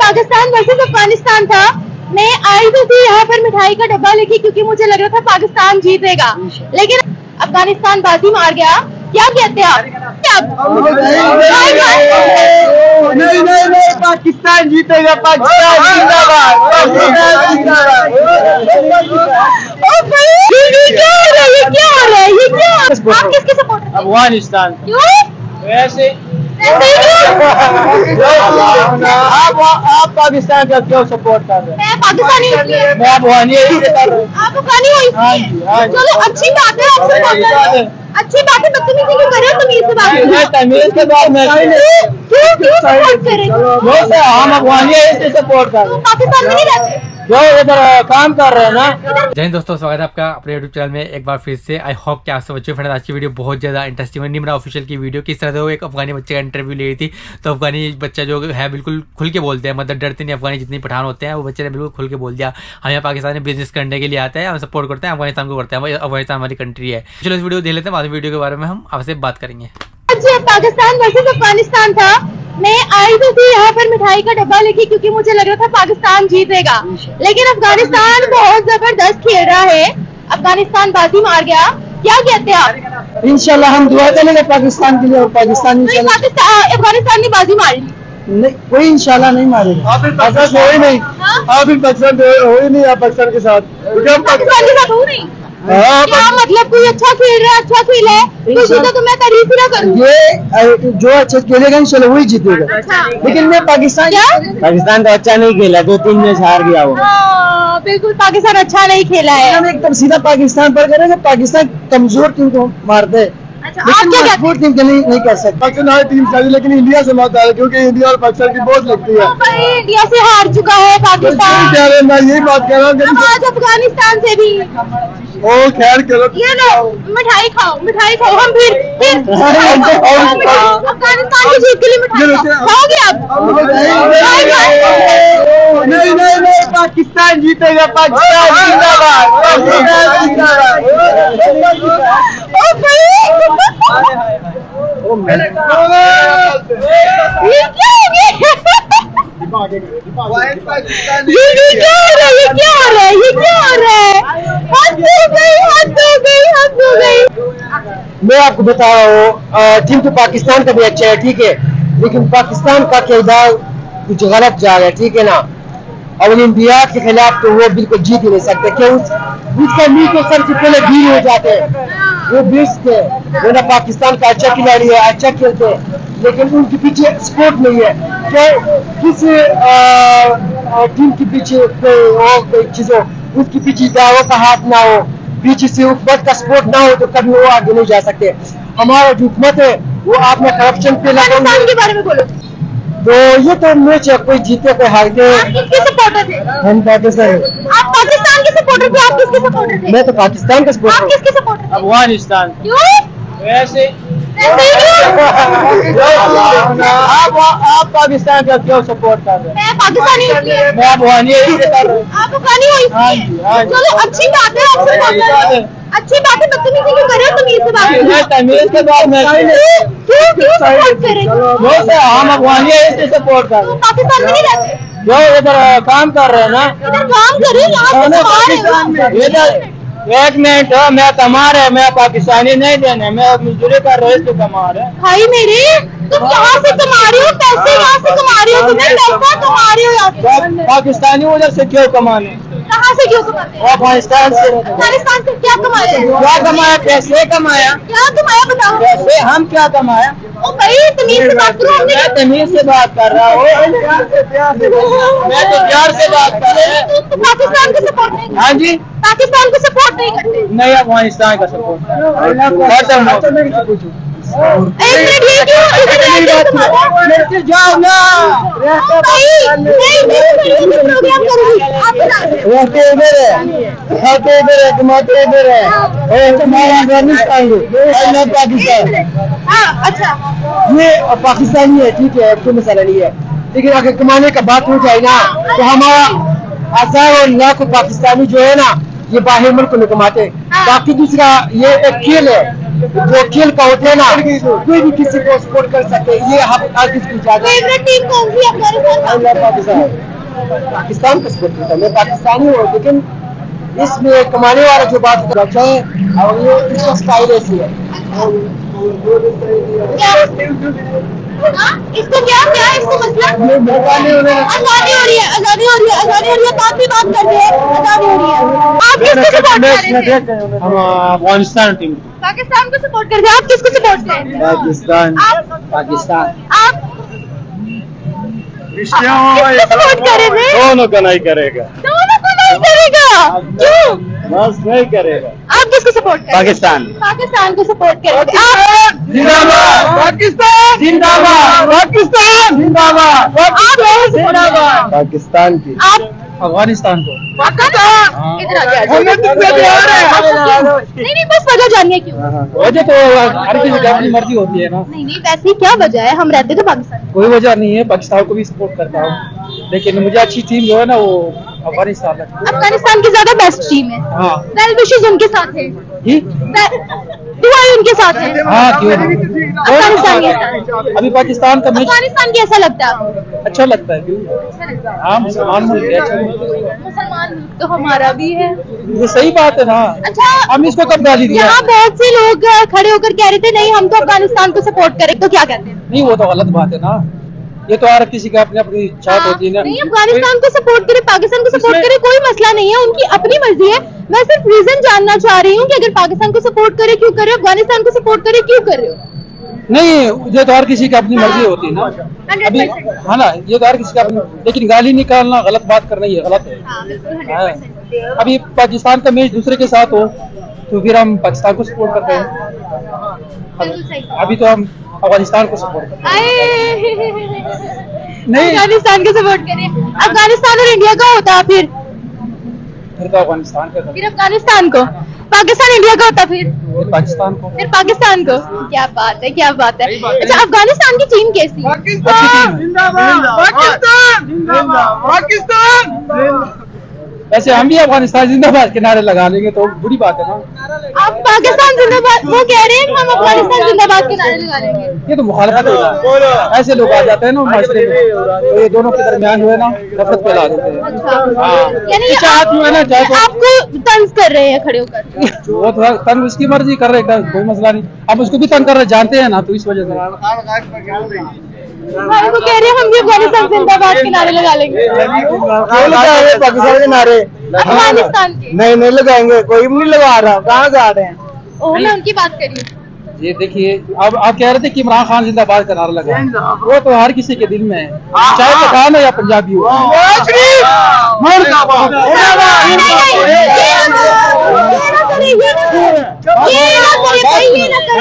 Pakistan versus Afghanistan था। मैं आई तो थी यहाँ पर मिठाई का डब्बा लेके क्योंकि मुझे लग रहा था पाकिस्तान जीतेगा। लेकिन अफ़गानिस्तान बाजी मार गया। क्या कहते हैं आप? नहीं नहीं नहीं पाकिस्तान जीतेगा पाकिस्तान जिंदाबाद पाकिस्तान जिंदाबाद। ओ भाई, ये क्या हो रहा है? ये क्या हो रहा है? ये क्या आप किसके सपोर्टर अफ़गानिस्तान। क्यों? वैसे क्यों? आप पाकिस्तान का क्यों सपोर्ट कर रहे हैं मैं पाकिस्तानी मैं अफगानी हूँ आप अफगानी हो हाँ हाँ चलो अच्छी बात है आपसे बात हैं। अच्छी बात है बदतमीजी क्यों कर रहे हो तमीज से बात मैं तमीज के बाद मैं क्यों क्यों सपोर्ट कर रहे हो से हम अफगानी इसलिए सपोर्ट कर रहे हैं पाकिस्तान में नहीं रहते जो इधर काम कर रहे हैं ना। जय दोस्तों, स्वागत है आपका अपने यूट्यूब चैनल में एक बार फिर से। आई होप कि आप सब बच्चों फ्रेंड आज की वीडियो बहुत ज़्यादा इंटरेस्टिंग है निमरा ऑफिशियल की वीडियो किस तरह से वो एक अफगानी बच्चे का इंटरव्यू ले रही थी। तो अफगानी बच्चा जो है, बिल्कुल खुल के बोलते हैं। मतलब डरते नहीं, अफगानी जितने पठान होते हैं, वो बच्चे ने बिल्कुल खुल के बोल दिया। हम यहाँ पाकिस्तान में बिज़नेस करने के लिए आते हैं, हम सपोर्ट करते हैं, अफ़गानिस्तान को करते हैं। अफ़गानिस्तान हमारी कंट्री है। चलो इस वीडियो देख लेते हैं वीडियो के बारे में हम आपसे बात करेंगे। आज पाकिस्तान वर्सेस अफ़गानिस्तान था। मैं आई तो थी यहाँ पर मिठाई का डब्बा लेके क्योंकि मुझे लग रहा था पाकिस्तान जीतेगा। लेकिन अफ़गानिस्तान बहुत ज़बरदस्त खेल रहा है। अफ़गानिस्तान बाजी मार गया। क्या कहते हैं आप? इंशाल्लाह हम दुआ करेंगे पाकिस्तान के लिए और पाकिस्तान पाकिस्तान अफ़गानिस्तान ने बाजी मारी। नहीं कोई इंशाल्लाह नहीं मारेगा। पाकिस्तान हो ही? नहीं? आप पाकिस्तान हो ही नहीं आप पाकिस्तान के साथ? पाकिस्तान के साथ हो नहीं। क्या मतलब कोई अच्छा खेल रहा है अच्छा खेल है? तो तो मैं तारीफ़ ही ना करूँ। ये जो अच्छा खेलेगा इंशाल्लाह वही जीतेगा। अच्छा। लेकिन मैं पाकिस्तान क्या? पाकिस्तान तो अच्छा नहीं खेला दो तीन मैच हार गया वो। हाँ, बिल्कुल पाकिस्तान अच्छा नहीं खेला है। हम एकदम सीधा पाकिस्तान पर करेंगे पाकिस्तान कमज़ोर टीम को मारते हैं? अच्छा हैं मज़बूत टीम के लिए नहीं कर सकते पाकिस्तान हमारी टीम चाहिए लेकिन इंडिया से मत आए क्योंकि इंडिया और पाकिस्तान की बहुत लगती है तो इंडिया से हार चुका है पाकिस्तान कह रहे मैं यही बात कह रहा हूँ आज अफ़गानिस्तान से भी ओ खैर करो ये लो मिठाई खाओ मिठाई खाओ हम फिर फिर अफ़गानिस्तान की जीत के लिए मिठाई खाओगे आप। नहीं नहीं नहीं पाकिस्तान जीतेगा पाकिस्तान जिंदाबाद ये ये क्या हो रहा है ये क्या हो रहा है ये क्या हो रहा है हद हो गई हद हो गई हद हो गई मैं आपको बता रहा हूँ टीम तो पाकिस्तान का भी अच्छा है, ठीक है, लेकिन पाकिस्तान का किरदार कुछ गलत जा रहा है, ठीक है ना? और इंडिया के खिलाफ तो वो बिल्कुल जीत ही नहीं सकते, क्यों? उसका मीट तो सबसे पहले बीर हो जाते हैं। वो बीस थे। वो ना पाकिस्तान का अच्छा खिलाड़ी है अच्छा खेलते हैं लेकिन उनके पीछे स्पोर्ट नहीं है। क्या किस टीम के पीछे कोई और कोई चीज़ हो? उसके पीछे दावों का हाथ ना हो पीछे से हुकूमत का सपोर्ट ना हो तो कभी वो आगे नहीं जा सकते। हमारा जो हुकूमत है वो आपने करप्शन पे लगा के बारे में बोलो। तो ये तो मैच है कोई जीते कोई हारते हम पाकिस्तान सपोर्टर थे आप किसके सपोर्टर थे? मैं तो पाकिस्तान का आप किसके सपोर्टर थे? अफ़गानिस्तान। क्यों? वैसे। ही? आप आप पाकिस्तान का क्यों सपोर्ट कर रहे हैं? मैं पाकिस्तानी मैं अफगानी इसलिए कर रहा हूँ। आप अफगानी हो हाँ इसलिए जी, हाँ जी। चलो अच्छी बात है कर रहे हैं। अच्छी बात है बदतमीजी क्यों कर रहे हो तमीज से बात करो मैं तमीज के बाद मैं क्यों क्यों सपोर्ट कर रहे हो? वो से हम अफगानी इसलिए सपोर्ट कर रहे। तो हैं पाकिस्तान में नहीं रहते जो इधर काम कर रहे हैं ना। इधर काम कर रहे हो यहाँ हो इधर एक मिनट मैं कमा रहे मैं पाकिस्तानी नहीं देने मैं मजदूरी कर रहे इसलिए कमा रहे। भाई मेरे तुम यहाँ से कमा रहे हो पैसे यहाँ से कमा रहे हो तुम्हें पैसा कमा रहे हो यहाँ पाकिस्तानी उधर से क्यों कमाने? से क्यों कमाते हो। अफ़गानिस्तान से अफ़गानिस्तान से क्या कमाया? क्या कमाया? कैसे कमाया। क्या कमाया बताओ? कैसे हम क्या कमाया? ओ भाई तमीज से बात करो हमने मैं तमीज से बात कर रहा हूँ। मैं तो प्यार से बात कर रहा हूँ। तुम तो पाकिस्तान को सपोर्ट नहीं हाँ जी। पाकिस्तान को सपोर्ट नहीं करते। नहीं अफ़गानिस्तान का सपोर्ट खत्म हो। एक मिनट ये क्यों इधर रहते तुम्हारा? लेके जाओ ना भाई नहीं मैं तो प्रोग्राम करूँगी आप रहते इधर है खाते इधर है कमाते इधर है और तुम्हारा अफ़गानिस्तान पाकिस्तान हाँ अच्छा ये पाकिस्तानी है ठीक है कोई मसला नहीं है लेकिन अगर कमाने का बात हो जाए ना तो हमारा हज़ार और लाख पाकिस्तानी जो है ना ये बाहर मुल्क में कमाते हैं बाकी दूसरा ये एक खेल है जो खेल का होते हैं ना। कोई भी किसी को सपोर्ट कर सकते ये हम हर किसी की फेवरेट टीम कौन सी है अफ़गानिस्तान पाकिस्तान पाकिस्तान का सपोर्ट करता हूँ। मैं पाकिस्तानी हूँ लेकिन इसमें कमाने वाला जो बात कर अच्छा है और ये इसका स्टाइल ऐसी है। हाँ? इसको क्या क्या है इसको मसला ये मेहरबानी उन्होंने आज़ादी हो रही है आज़ादी हो रही है आज़ादी हो रही है काफ़ी बात कर रहे हैं आज़ादी हो रही है। आप किसको सपोर्ट कर रहे थे? हम अफ़गानिस्तान टीम पाकिस्तान को सपोर्ट कर रहे हैं आप किसको सपोर्ट कर रहे हैं? पाकिस्तान। पाकिस्तान। आप सपोर्ट कर रहे थे दोनों का नहीं करेगा। दोनों को नहीं करेगा? क्यों? बस नहीं करेगा। आप किसको सपोर्ट कर पाकिस्तान। पाकिस्तान को सपोर्ट कर थे जिंदाबाद। पाकिस्तान। जिंदाबाद। पाकिस्तान। जिंदाबाद। आप जिंदाबाद। पाकिस्तान की। आप अफ़गानिस्तान को। पाकिस्तान इधर आ गया हमें प्यार। नहीं नहीं बस वजह जाननी क्यों? वजह तो हर किसी की अपनी मर्ज़ी होती है ना। नहीं नहीं वैसे क्या वजह है? हम रहते तो पाकिस्तान कोई वजह नहीं है पाकिस्तान को भी सपोर्ट करता हूँ। लेकिन मुझे अच्छी टीम जो है ना वो अफ़गानिस्तान अफ़गानिस्तान की ज़्यादा बेस्ट टीम है। हाँ। वेल विशेज उनके साथ है। जी? दुआएँ उनके साथ है। हाँ क्यों? अफ़गानिस्तान के साथ। अभी पाकिस्तान का अफ़गानिस्तान कैसा लगता है। अच्छा लगता है क्यों? हाँ। मुसलमान मुल्क है अच्छा मुसलमान तो हमारा भी है। ये सही बात है ना अच्छा हम इसको कब गाली दिया? यहाँ बहुत से लोग खड़े होकर कह रहे थे नहीं हम तो अफ़गानिस्तान को सपोर्ट करें। तो क्या कहते हैं? नहीं वो तो गलत बात है ना। ये तो हर किसी की अपनी अपनी चाहत होती है ना नहीं अफ़गानिस्तान को सपोर्ट करे पाकिस्तान को सपोर्ट करे कोई मसला नहीं है उनकी अपनी मर्ज़ी है मैं सिर्फ़ रीजन जानना चाह रही हूँ कि अगर पाकिस्तान को सपोर्ट करे क्यों करे अफ़गानिस्तान को सपोर्ट करे क्यों कर रहे हो नहीं ये तो हर किसी की अपनी मर्ज़ी होती है ना अभी हाँ ना ये तो हर किसी का अपनी लेकिन गाली निकालना गलत बात करना ये गलत है हाँ हाँ। अभी पाकिस्तान का मैच दूसरे के साथ हो तो फिर हम पाकिस्तान को सपोर्ट करते हैं अभी तो हम अफ़गानिस्तान को सपोर्ट आए। नहीं। अफ़गानिस्तान को सपोर्ट करें। अफ़गानिस्तान और इंडिया का होता फिर। फिर तो अफ़गानिस्तान का फिर अफ़गानिस्तान को। पाकिस्तान इंडिया का होता फिर। फिर पाकिस्तान को। फिर पाकिस्तान को। क्या बात है क्या बात है। अच्छा अफ़गानिस्तान की टीम कैसी? है। अच्छी टीम वैसे हम भी अफ़गानिस्तान जिंदाबाद के नारे लगा लेंगे तो बुरी बात है ना। आप पाकिस्तान जिंदाबाद वो कह रहे हैं हम अफ़गानिस्तान जिंदाबाद के नारे लगा लेंगे। ये तो मुखालफत होगा ऐसे लोग आ जाते हैं ना माशरे में तो ये दोनों के दरमियान जो है ना नफरत फैला देते हैं। अच्छा। हाँ। है तो- आपको तंज कर रहे हैं खड़े होकर। वो थोड़ा तंग उसकी मर्ज़ी कर रहे कोई मसला नहीं। आप उसको भी तंग कर रहे जानते हैं ना तो इस वजह से। भाई वो कह रहे हैं हम भी अफ़गानिस्तान जिंदाबाद के नारे लगा लेंगे। पाकिस्तान के नारे? अफ़गानिस्तान के। नहीं नहीं लगाएँगे। कोई भी नहीं लगा रहा। कहाँ जा रहे हैं? ओ मैं उनकी बात करी ये देखिए अब आप कह रहे थे कि इमरान खान जिंदाबाद का नारा लगा वो तो हर किसी के दिल में है। चाहे पठान हो या पंजाबी हो। नहीं, ये ना करे, ये ना करे, ये ना करे, भाई, ये ना करे, है।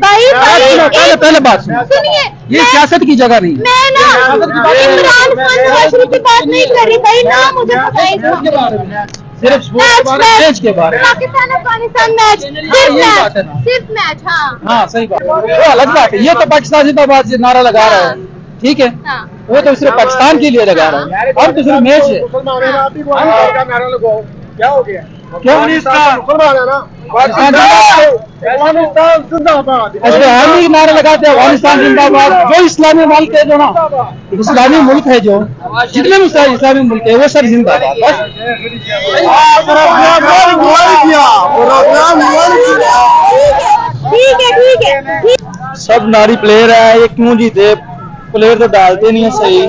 भाई भाई पहले पहले बात सुनो सुनिए ये सियासत की जगह नहीं। मैं ना इमरान खान की बात नहीं कर रही भाई ना मुझे पता है सिर्फ़ मैच के बारे में पाकिस्तान अफ़गानिस्तान मैच सिर्फ़ मैच है। सिर्फ़ मैच हाँ हाँ सही बात। वो अलग बात है ये तो पाकिस्तान जिंदाबाद नारा लगा रहा है। ठीक है? हाँ। वो तो सिर्फ़ पाकिस्तान के लिए लगा रहा है। और तो सिर्फ़ मैच है। क्या हो गया? क्या? मुसलमान है ना। पाकिस्तान जिंदाबाद अफ़गानिस्तान जिंदाबाद ऐसे हम ही नारे लगाते हैं। अफ़गानिस्तान जिंदाबाद। जो इस्लामी मुल्क है जो ना। इस्लामी मुल्क है जो। जितने भी सारे इस्लामी मुल्क है वो सर जिंदाबाद। बस। ठीक है ठीक है। सब नारी प्लेयर है। ये क्यों जीते। प्लेयर तो डालते नहीं है सही।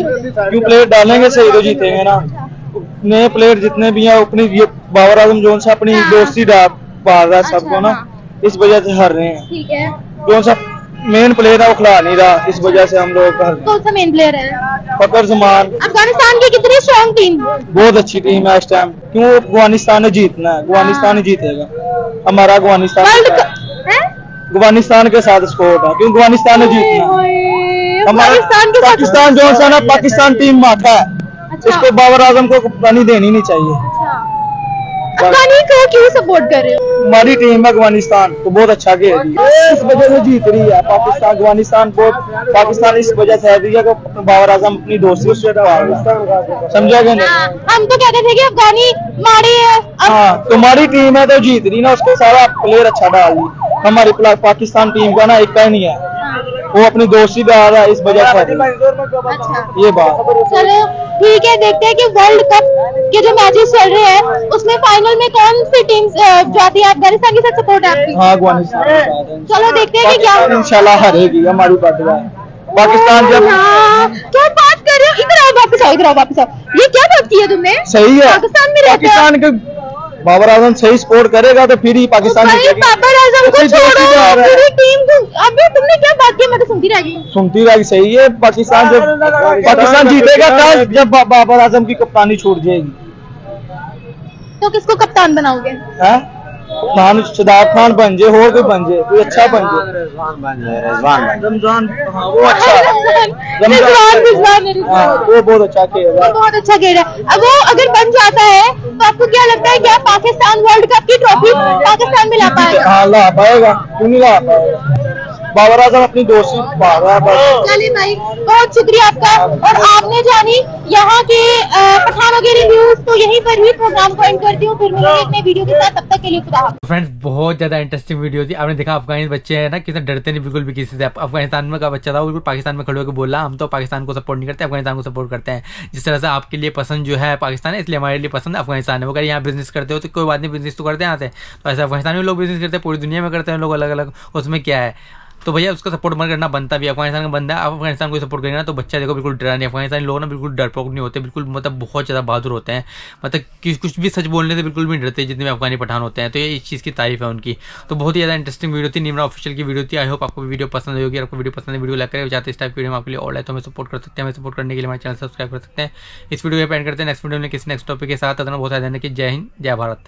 क्यों प्लेयर डालेंगे सही तो जीतेंगे ना। नए प्लेयर जितने भी हैं अपनी बाबर आज़म जोन से अपनी हाँ। दोस्ती डाल पा रहा है अच्छा, सबको ना। हाँ। इस वजह से हार रहे हैं। है। जोन सा मेन प्लेयर है वो खिला नहीं रहा। इस वजह से हम लोग कौन सा मेन प्लेयर है? फकर जमान। अफ़गानिस्तान की कितनी स्ट्रॉन्ग टीम बहुत अच्छी टीम है इस टाइम क्यों? अफ़गानिस्तान ने जीतना है। अफ़गानिस्तान ही। जीतेगा। हमारा अफ़गानिस्तान है। हैं? अफ़गानिस्तान के साथ स्कोर है। क्यों? अफ़गानिस्तान ने जीतना है। हमारा पाकिस्तान जो सा ना पाकिस्तान टीम माथा है। अच्छा। इसको बाबर आज़म को पानी देनी नहीं चाहिए। अच्छा। अफगानी को क्यों सपोर्ट कर रहे हो? हमारी टीम है अफ़गानिस्तान तो बहुत अच्छा खेल। रही है इस वजह से जीत रही है। पाकिस्तान अफ़गानिस्तान बहुत पाकिस्तान इस वजह से है कि बाबर आज़म अपनी दोस्ती है। समझा कि नहीं? हाँ, हम तो कहते थे कि अफगानी माड़ी है। हाँ तुम्हारी टीम है तो जीत रही ना उसको सारा प्लेयर अच्छा डाल दी। हमारी पाकिस्तान टीम का ना एक ही नहीं है। वो अपनी दोस्ती पे आ रहा है इस वजह से। अच्छा। ये बात। चलो ठीक है देखते हैं कि वर्ल्ड कप के जो मैचेस चल रहे हैं उसमें फाइनल में कौन सी टीम जाती है? अफ़गानिस्तान के साथ सपोर्ट है आपकी हाँ अफ़गानिस्तान। चलो देखते हैं कि क्या पाकिस्तान इंशाल्लाह हरेगी हमारी बात पाकिस्तान जब हाँ, क्या बात कर रहे हो? इधर आओ वापस आओ इधर आओ वापस आओ। ये क्या बात की है तुमने सही है। पाकिस्तान में रहते हो। पाकिस्तान के बाबर आज़म सही स्पोर्ट करेगा तो फिर ही पाकिस्तान बाबर आज़म को छोड़ो। पूरी टीम को अबे तुमने क्या बात की? मैं तो सुनती रह गई। सुनती रही सही है। पाकिस्तान जब पाकिस्तान जीतेगा कल जब बाबर आज़म की कप्तानी छूट जाएगी। तो किसको कप्तान बनाओगे? हैं? खान शदाब खान बन जाए और कोई बन जाए कोई अच्छा बन जाए। रमज़ान हाँ वो अच्छा। रिजवान रिजवान हाँ रिजवान वो बहुत अच्छा खेल रहा है बहुत अच्छा खेल रहा है। अब वो अगर बन जाता है तो आपको क्या लगता है क्या पाकिस्तान वर्ल्ड कप की ट्रॉफी पाकिस्तान में ला पाएगा हाँ ला पाएगा क्यों नहीं ला पाएगा? बाबर आज़म अपनी दोस्ती पा रहा है बस। चलिए भाई बहुत शुक्रिया आपका। और आपने जानी यहाँ के पठानों के रिव्यूज़ तो यहीं पर ही प्रोग्राम को एंड करती हूँ फिर मिलेंगे एक नई वीडियो के साथ तब तक के लिए खुदा हाफिज़। फ्रेंड्स बहुत ज़्यादा इंटरेस्टिंग वीडियो थी। आपने देखा अफगानी बच्चे हैं ना कितने डरते नहीं बिल्कुल भी किसी से। अफ- अफ़गानिस्तान में का बच्चा था वो बिल्कुल पाकिस्तान में खड़े होकर बोला हम तो पाकिस्तान को सपोर्ट नहीं करते अफ़गानिस्तान को सपोर्ट करते हैं। जिस तरह से आपके लिए पसंद जो है पाकिस्तान है इसलिए हमारे लिए पसंद अफ़गानिस्तान है। वो अगर यहाँ बिज़नेस करते हो तो कोई बात नहीं बिज़नेस तो करते हैं यहाँ से। तो ऐसे अफ़गानिस्तान में लोग बिज़नेस करते हैं पूरी दुनिया में करते हैं लोग अलग अलग उसमें क्या है? तो भैया उसका सपोर्ट मत करना, बनता भी। अफ़गानिस्तान का बंदा आप अफ़गानिस्तान को सपोर्ट करेंगे ना तो बच्चा देखो बिल्कुल डरा नहीं, अफगानिस्तानी लोग ना बिल्कुल डरपोक नहीं होते, बिल्कुल मतलब बहुत ज़्यादा बहादुर होते हैं। मतलब कुछ भी सच बोलने से बिल्कुल भी डरते जितने अफगानी पठान होते हैं तो ये इस चीज़ की तारीफ़ है उनकी। तो बहुत ही ज़्यादा इंटरेस्टिंग वीडियो थी, निमरा ऑफिशियल की वीडियो थी। आई होप आपको वीडियो पसंद होगी। आपको वीडियो पसंद है वीडियो लाइक करें। चाहते इस टाइप की वीडियो आपके लिए और है तो हमें सपोर्ट कर सकते हैं। हमें सपोर्ट करने के लिए हमारे चैनल सब्सक्राइब कर सकते हैं। इस वीडियो में पेंड करते हैं। नेक्स्ट वीडियो में किसी नेक्स्ट टॉपिक के साथ बहुत कि जय हिंद, जय भारत।